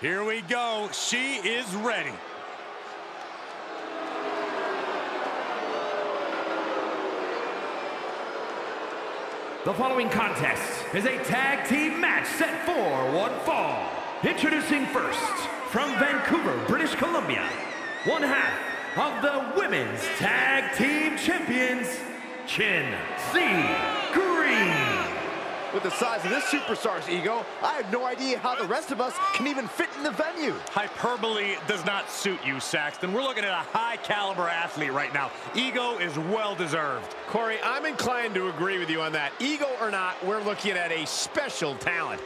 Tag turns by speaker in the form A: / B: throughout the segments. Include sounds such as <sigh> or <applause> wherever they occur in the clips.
A: Here we go. She is ready.
B: The following contest is a tag team match set for one fall. Introducing first, from Vancouver, British Columbia, one half of the Women's Tag Team Champions, Chin C. Green.
C: With the size of this superstar's ego, I have no idea how the rest of us can even fit in the venue.
A: Hyperbole does not suit you, Saxton. We're looking at a high-caliber athlete right now. Ego is well-deserved.
D: Corey, I'm inclined to agree with you on that. Ego or not, we're looking at a special talent.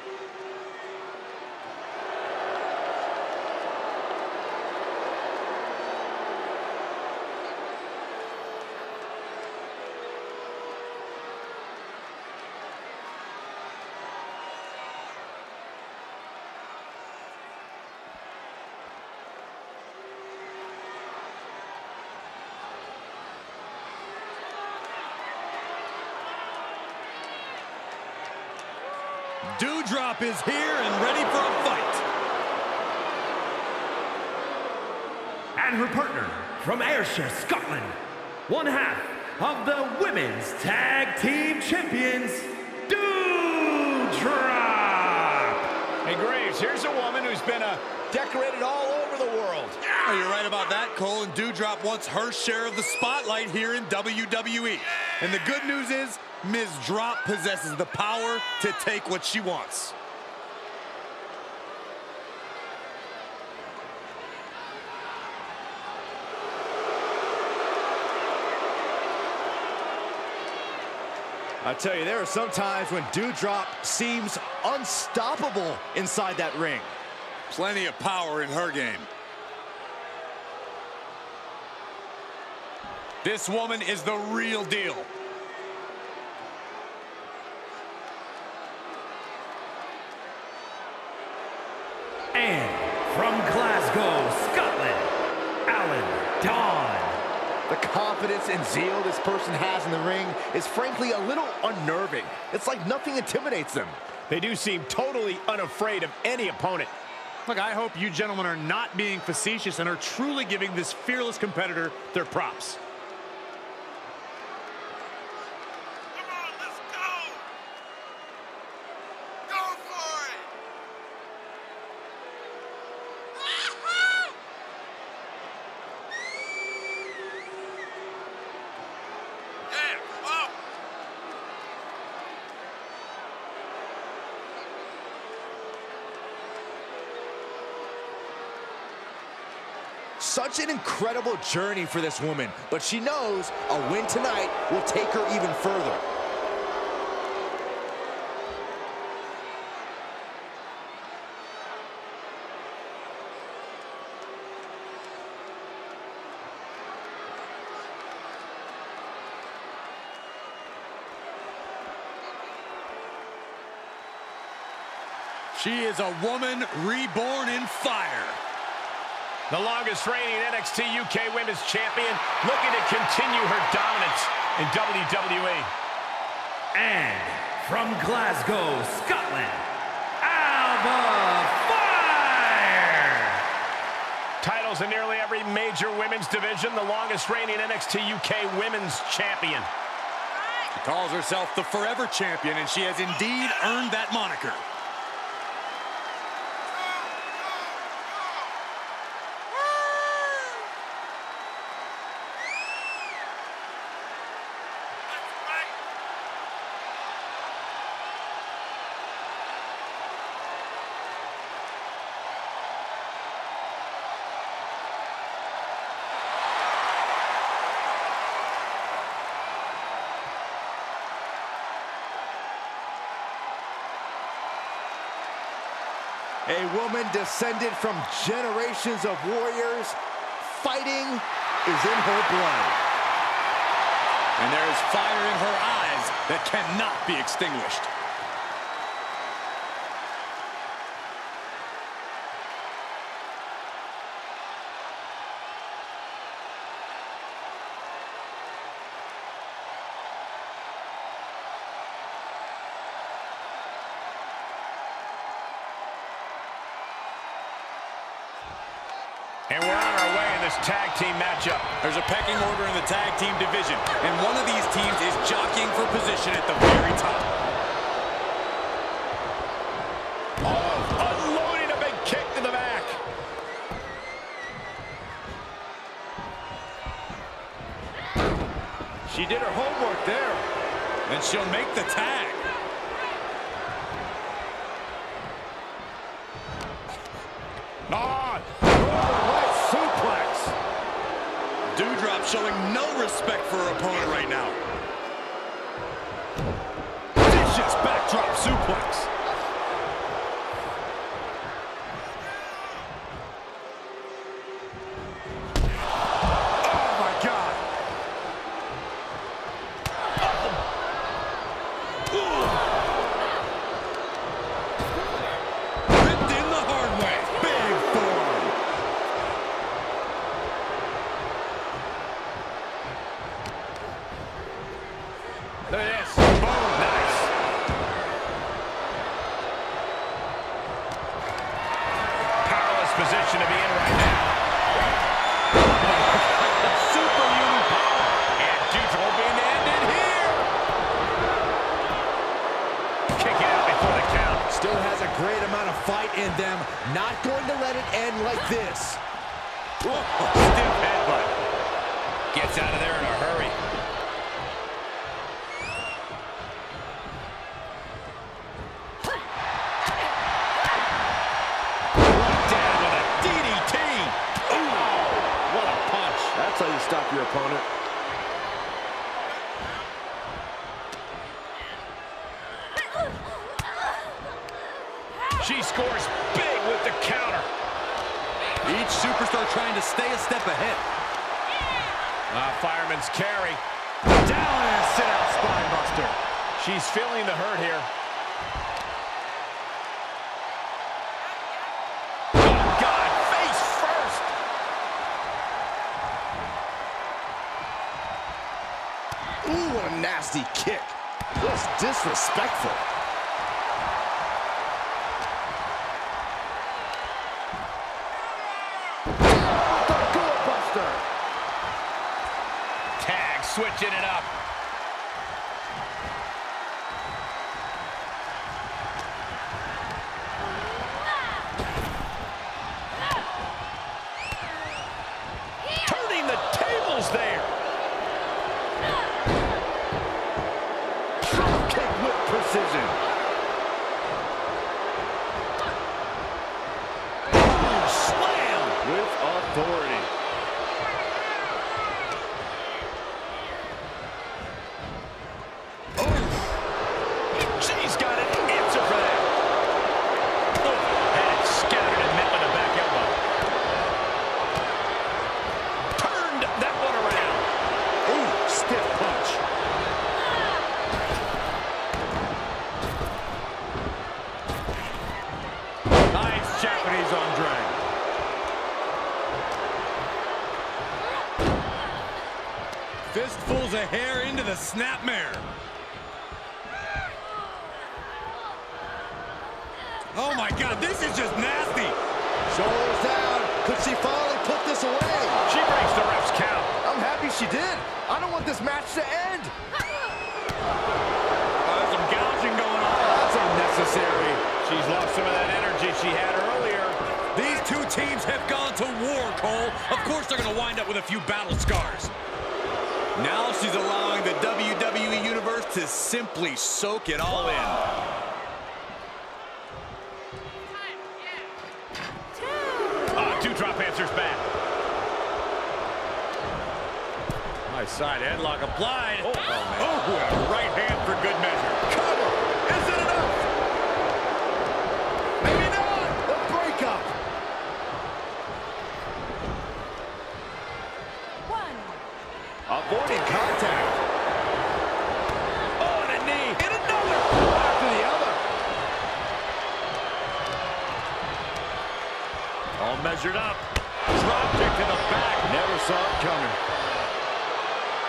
A: Doudrop is here and ready for a fight.
B: And her partner from Ayrshire, Scotland, one half of the Women's Tag Team Champions, Doudrop.
D: Hey, Graves, here's a woman who's been uh, decorated all over the world.
A: Oh, you're right about that, Cole. And Doudrop wants her share of the spotlight here in WWE. And the good news is, Ms. Drop possesses the power to take what she wants.
C: I tell you, there are some times when Doudrop seems unstoppable inside that ring.
A: Plenty of power in her game. This woman is the real deal.
B: And from Glasgow, Scotland, Isla Dawn.
C: The confidence and zeal this person has in the ring is frankly a little unnerving. It's like nothing intimidates them.
D: They do seem totally unafraid of any opponent.
A: Look, I hope you gentlemen are not being facetious and are truly giving this fearless competitor their props.
E: Come on, let's go! Go for it! Yeah, come on!
C: Such an incredible journey for this woman, but she knows a win tonight will take her even further.
A: She is a woman reborn in fire.
D: The longest reigning NXT UK Women's Champion looking to continue her dominance in WWE.
B: And from Glasgow, Scotland, Alba Fyre.
D: Titles in nearly every major women's division, the longest reigning NXT UK Women's Champion.
A: She calls herself the Forever Champion, and she has indeed earned that moniker.
C: A woman descended from generations of warriors. Fighting is in her blood.
A: And there is fire in her eyes that cannot be extinguished.
D: And we're on our way in this tag team matchup.
A: There's a pecking order in the tag team division, and one of these teams is jockeying for position at the very top.
D: Oh, unloading a big kick to the back.
C: She did her homework there.
A: And she'll make the tag. Respect for her opponent right now.
C: Opponent.
D: She scores big with the counter.
A: Each superstar trying to stay a step ahead.
D: Ah, fireman's carry.
C: Down and sit out spine buster.
D: She's feeling the hurt here.
C: Nasty kick. Just disrespectful.
D: Tag switching it up. Turning the tables there.
C: Drop kick with precision. Boom, slam with authority.
D: She's got an answer for that. Oh, and it's scattered and met with a back elbow. Turned that one around.
C: Ooh, stiff punch.
A: Japanese arm drag. Fistfuls of hair into the snapmare. Oh my God, this is just nasty.
C: Shoulders down. Could she finally put this away?
D: She breaks the ref's count.
C: I'm happy she did. I don't want this match to end.
A: Uh, some gouging going on.
C: That's unnecessary.
D: She's lost some of that energy she had earlier.
A: These two teams have gone to war, Cole. Of course they're going to wind up with a few battle scars. Now she's allowing the WWE Universe to simply soak it all in.
D: Ah, Doudrop answers back.
A: Nice side headlock applied. Oh,
D: man.
A: oh, right hand for good measure. Cover. Is it enough? Maybe not.
C: The breakup.
F: One.
C: Avoiding contact.
A: Oh, and a knee. And another.
C: After the other.
A: All measured up. Drop kick to the back.
C: Never saw it coming.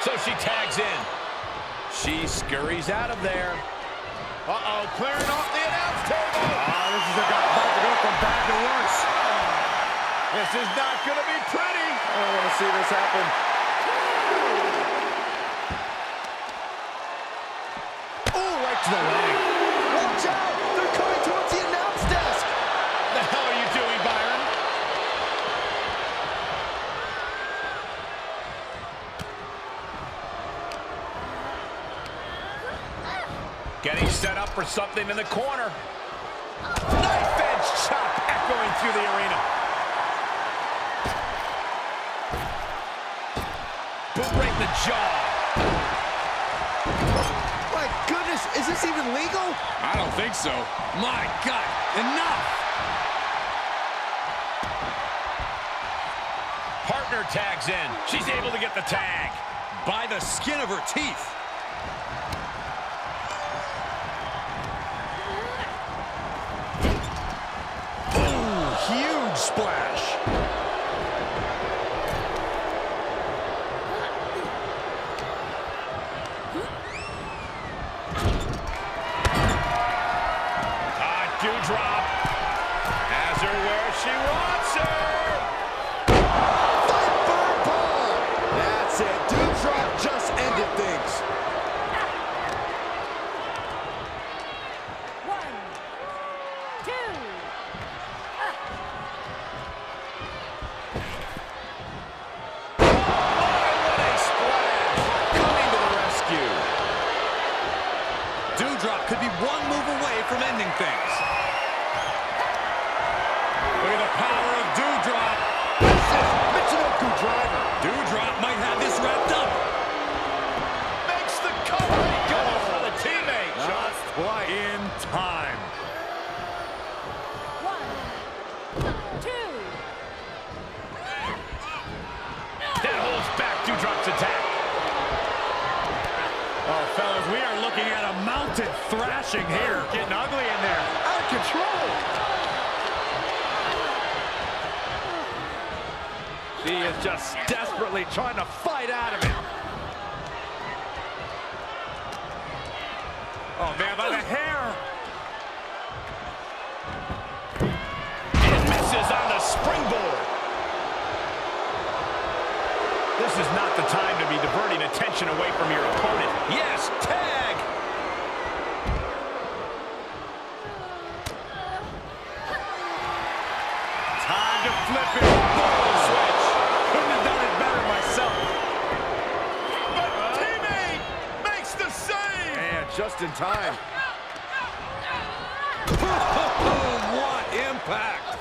D: So she tags in. She scurries out of there.
C: Uh-oh, clearing off the announce table.
A: Ah, this is about to go from bad to worse.
D: This is not going to be pretty.
C: I don't want to see this happen.
A: Oh, right to the leg.
C: Watch out! They're coming towards the announce desk!
D: The hell are you doing, Byron? Getting set up for something in the corner. Knife edge chop echoing through the arena. Boot right in the jaw.
C: My goodness, is this even legal?
A: I don't think so. My God, enough!
D: Partner tags in. She's able to get the tag.
A: By the skin of her teeth. Looking at a mounted thrashing here.
D: Getting ugly in there.
C: Out of control.
D: She is just desperately trying to fight out of it.
A: Oh, man, by the hair.
D: And misses on the springboard. This is not the time to be diverting attention away from your opponent.
A: Yes,
C: just in time. <laughs>
A: What impact.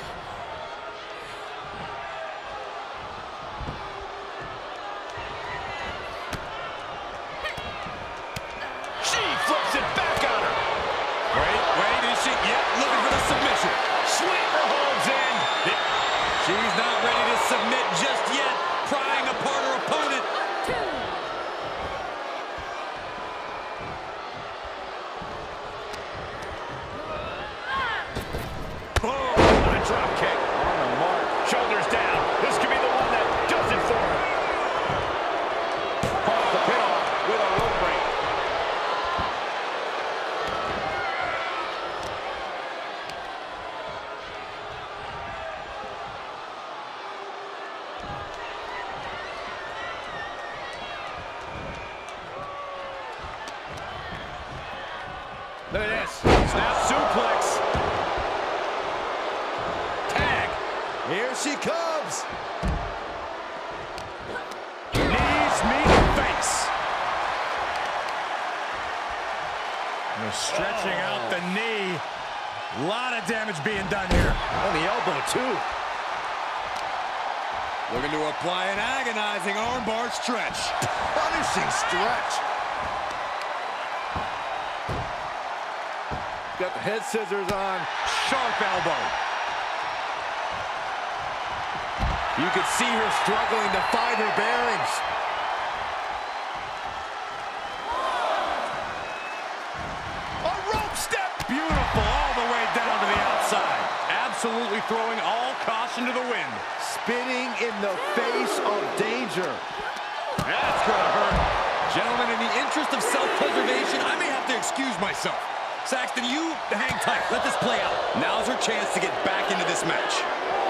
D: Look at this. Snap suplex. Tag.
C: Here she comes.
D: Knees meet face.
A: They're stretching out the oh. knee. A lot of damage being done here.
C: On the elbow, too.
A: Looking to apply an agonizing armbar stretch. <laughs>
C: Punishing stretch. Got the head scissors on.
A: Sharp elbow.
C: You could see her struggling to find her bearings.
A: A rope step. Beautiful all the way down to the outside. Absolutely throwing all caution to the wind.
C: Spinning in the face of danger.
A: That's gonna hurt. Gentlemen, in the interest of self-preservation, I may have to excuse myself. Saxton, you hang tight. Let this play out. Now's her chance to get back into this match.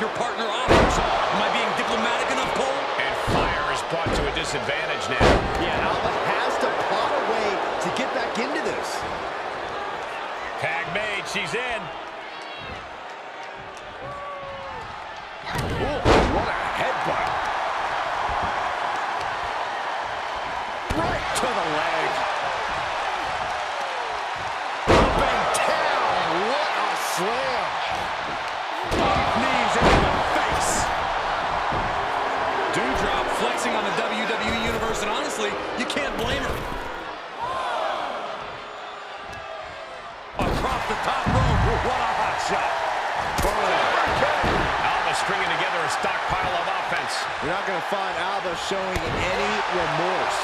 A: your partner offers. Am I being diplomatic enough, Cole?
D: And Fyre is brought to a disadvantage now.
C: Yeah, Alba has to plot a way to get back into this.
D: Tag made. She's in.
A: honestly, you can't blame her. Across the top rope,
C: what a hot shot.
D: Alba stringing together a stockpile of offense.
C: You're not going to find Alba showing any remorse.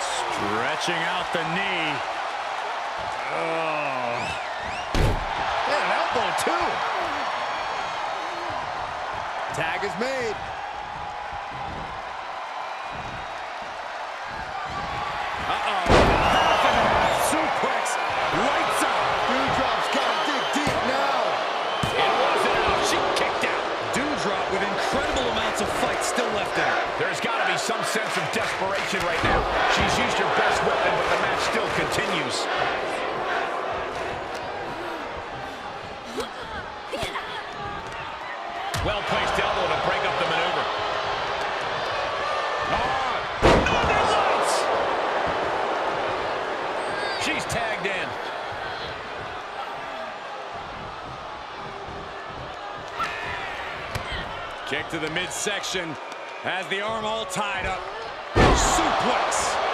A: Stretching out the knee. Oh.
C: And an elbow, too. Tag is made.
D: action as the
A: arm all tied up. Suplex.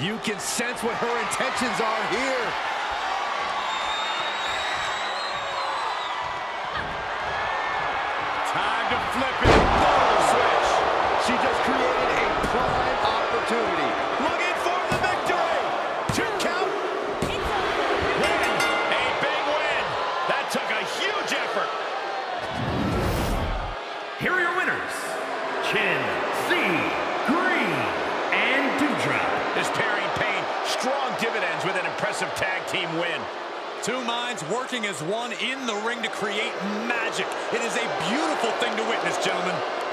C: You can sense what her intentions are here.
A: Two minds working as one in the ring to create magic. It is a beautiful thing to witness, gentlemen.